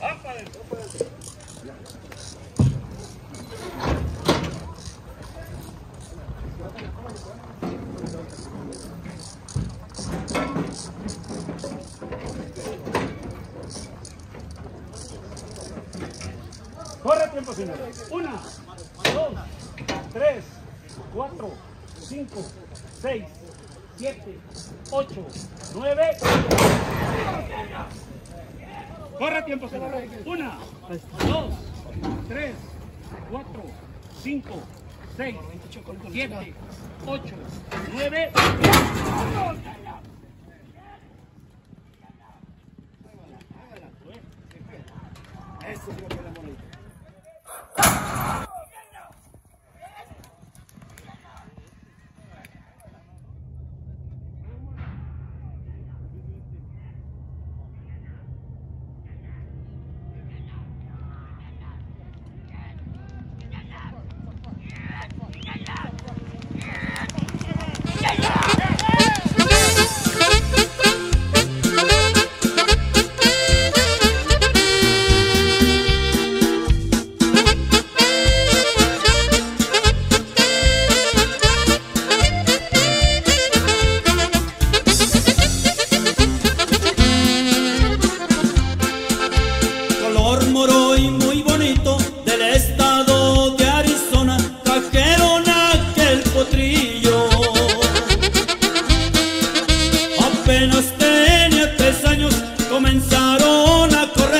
Rafael, Rafael. Corre tiempo, señor. Una, dos, tres, cuatro, cinco, seis, siete, ocho, nueve. Corre tiempo, señor. Una, dos, tres, cuatro, cinco, seis, siete, ocho, nueve. Eso es lo que es la moralidad. apenas tenía tres años comenzaron a correr.